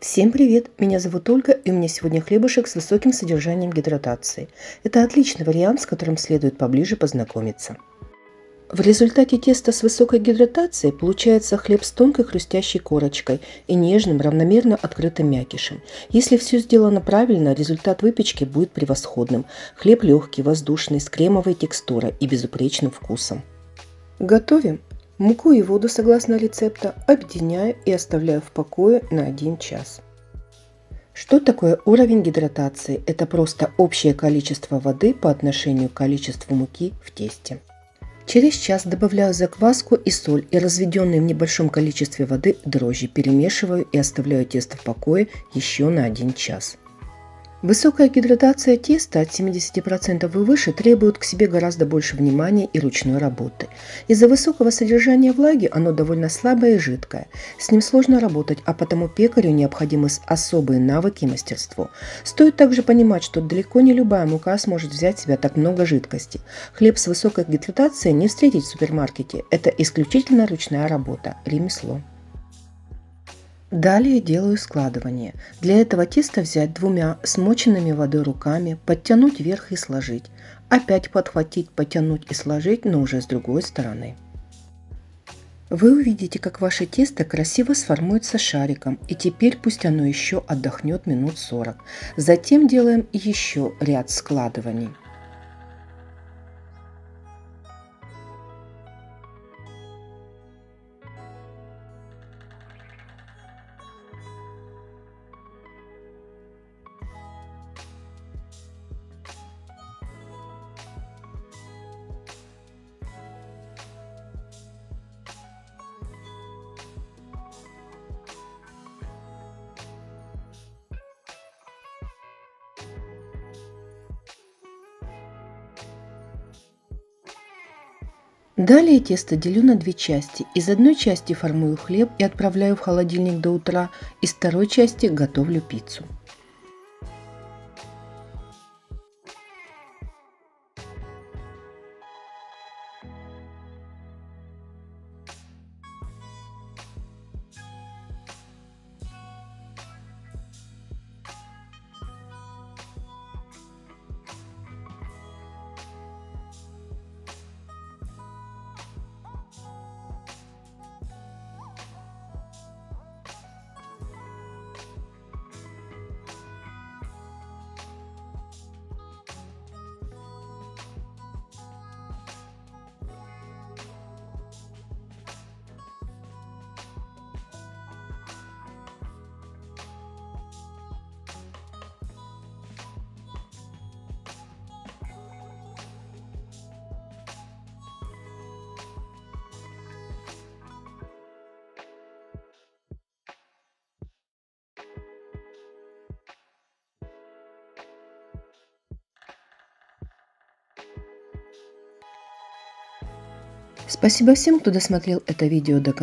Всем привет! Меня зовут Ольга, и у меня сегодня хлебушек с высоким содержанием гидратации. Это отличный вариант, с которым следует поближе познакомиться. В результате теста с высокой гидратацией получается хлеб с тонкой хрустящей корочкой и нежным, равномерно открытым мякишем. Если все сделано правильно, результат выпечки будет превосходным. Хлеб легкий, воздушный, с кремовой текстурой и безупречным вкусом. Готовим! Муку и воду согласно рецепта объединяю и оставляю в покое на 1 час. Что такое уровень гидратации? Это просто общее количество воды по отношению к количеству муки в тесте. Через час добавляю закваску и соль и разведенные в небольшом количестве воды дрожжи перемешиваю и оставляю тесто в покое еще на 1 час. Высокая гидратация теста от 70% и выше требует к себе гораздо больше внимания и ручной работы. Из-за высокого содержания влаги оно довольно слабое и жидкое. С ним сложно работать, а потому пекарю необходимы особые навыки и мастерство. Стоит также понимать, что далеко не любая мука сможет взять в себя так много жидкости. Хлеб с высокой гидратацией не встретить в супермаркете. Это исключительно ручная работа, ремесло. Далее делаю складывание. Для этого тесто взять двумя смоченными водой руками, подтянуть вверх и сложить. Опять подхватить, потянуть и сложить, но уже с другой стороны. Вы увидите, как ваше тесто красиво сформуется шариком, и теперь пусть оно еще отдохнет минут 40. Затем делаем еще ряд складываний. Далее тесто делю на две части. Из одной части формую хлеб и отправляю в холодильник до утра. Из второй части готовлю пиццу. Спасибо всем, кто досмотрел это видео до конца.